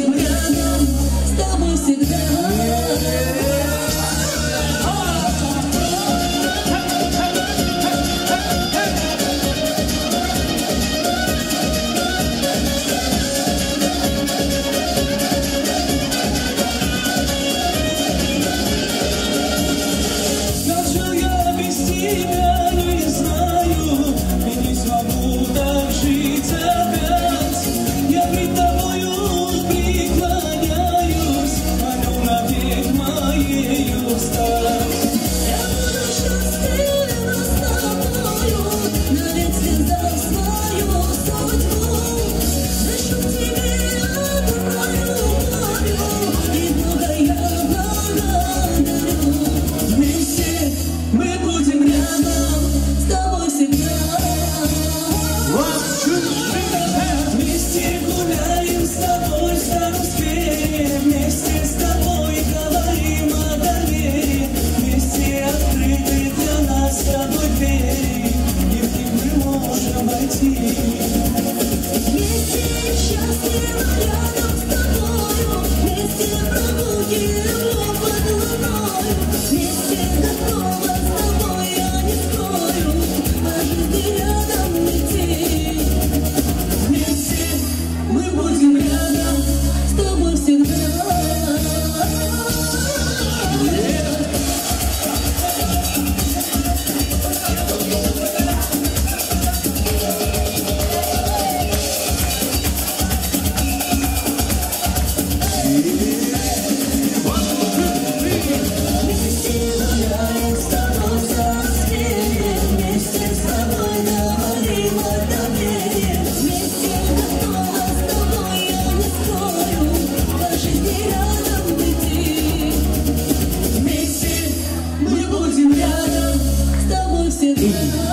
будем рядом, с тобой всегда. You.